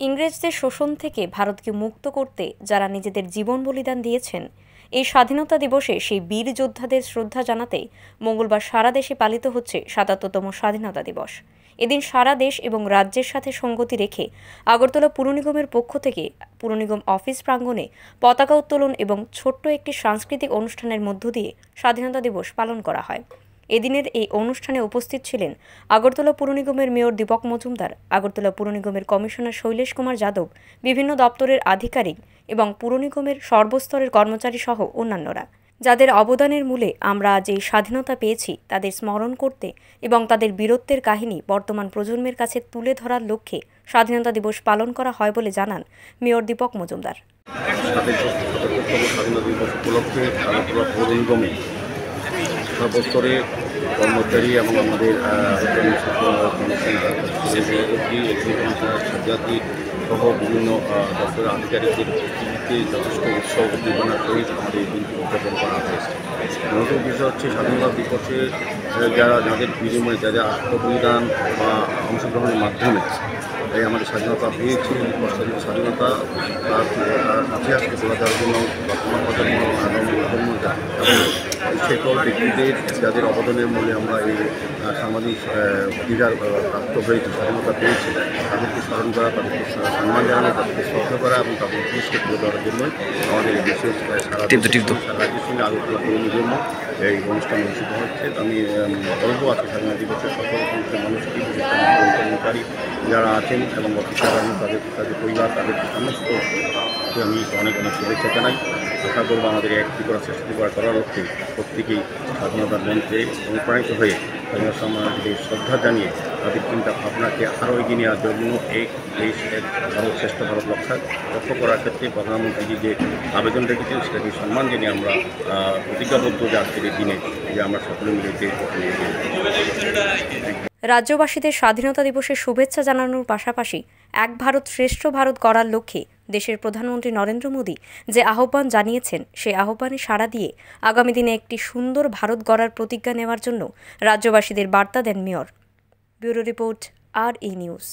ইংরেজদের শোষণ থেকে ভারতকে মুক্ত করতে যারা নিজেদের জীবন বলিদান দিয়েছেন, এই স্বাধীনতা দিবসে সেই বীর যোদ্ধাদের শ্রদ্ধা জানাতে মঙ্গলবার সারা দেশে পালিত হচ্ছে সাতাত্তরতম স্বাধীনতা দিবস। এদিন সারা দেশ এবং রাজ্যের সাথে সঙ্গতি রেখে আগরতলা পুর নিগমের পক্ষ থেকে পুর নিগম অফিস প্রাঙ্গণে পতাকা উত্তোলন এবং ছোট্ট একটি সাংস্কৃতিক অনুষ্ঠানের মধ্য দিয়ে স্বাধীনতা দিবস পালন করা হয়। এদিনের এই অনুষ্ঠানে উপস্থিত ছিলেন আগরতলা পুর নিগমের মেয়র দীপক মজুমদার, আগরতলা পুর নিগমের কমিশনার শৈলেশ কুমার যাদব, বিভিন্ন দপ্তরের আধিকারিক এবং পুর নিগমের সর্বস্তরের কর্মচারী সহ অন্যান্যরা। যাদের অবদানের মূলে আমরা এই স্বাধীনতা পেয়েছি, তাদের স্মরণ করতে এবং তাদের বীরত্বের কাহিনী বর্তমান প্রজন্মের কাছে তুলে ধরার লক্ষ্যে স্বাধীনতা দিবস পালন করা হয় বলে জানান মেয়র দীপক মজুমদার। স্বাধীনতা দিবস উপলক্ষে সর্বস্তরে কর্মচারী এবং আমাদের জাতি সহ বিভিন্ন দপ্তরের আধিকারিকদের উপস্থিতিতে যথেষ্ট উৎসব উদ্দীপনা সহিত আমাদের এই দিনটি উদযাপন করা হয়েছে। নতুন বিষয় হচ্ছে স্বাধীনতা দিবসে যারা, যাদের বিনিময়ে যা যা আত্মবলিদান বা অংশগ্রহণের মাধ্যমে এই আমাদের স্বাধীনতা পেয়েছি স্বাধীনতা, তার ইতিহাসকে তোলা দেওয়ার জন্য, বর্তমান প্রজন্ম এবং প্রজন্ম সকল ব্যক্তিদের যাদের অবদানের মূল্যে আমরা এই সামাজিক অধিকার প্রাপ্ত হয়েছি স্বাধীনতা পেয়েছি তাদেরকে স্মরণ করা তাদেরকে সম্মান জানানো তাদেরকে শ্রদ্ধা করা এবং তাদের ইতিহাসকে তুলে দেওয়ার জন্য আমাদের বিশেষ সারা রাজ্যের সঙ্গে আলোচনা পৌর জন্য এই অনুষ্ঠান অনুষ্ঠিত হচ্ছে। আমি বলব আজকে স্বাধীনতা দিবসের সকল মানুষকে কর্মকারী যারা আছেন এবং অফিসার আছেন, তাদের তাদের পরিবার, তাদের সমস্ত আমি অনেক অনেক শুভেচ্ছা জানাই। আশা করব আমাদের একটি করা চেষ্টা করা করার লক্ষ্যে প্রত্যেকেই স্বাধীনতার মন্ত্রে অনুপ্রাণিত হয়ে সম্মানকে শ্রদ্ধা জানিয়ে তাদের চিন্তা ভাবনাকে আরও এগিয়ে নেওয়ার জন্য এই দেশ এক ভারত শ্রেষ্ঠ ভারত রক্ষা লক্ষ্য করার ক্ষেত্রে প্রধানমন্ত্রীজি যে আবেদন রেখেছেন, সেটাকে সম্মান জানিয়ে আমরা প্রতিজ্ঞাবদ্ধ যে আজকের দিনে যে আমরা সকলে মিলে রাজ্যবাসীদের স্বাধীনতা দিবসের শুভেচ্ছা জানানোর পাশাপাশি এক ভারত শ্রেষ্ঠ ভারত গড়ার লক্ষ্যে দেশের প্রধানমন্ত্রী নরেন্দ্র মোদী যে আহ্বান জানিয়েছেন, সেই আহ্বানে সাড়া দিয়ে আগামী দিনে একটি সুন্দর ভারত গড়ার প্রতিজ্ঞা নেওয়ার জন্য রাজ্যবাসীদের বার্তা দেন মেয়র। ব্যুরো রিপোর্ট, আর ই নিউজ।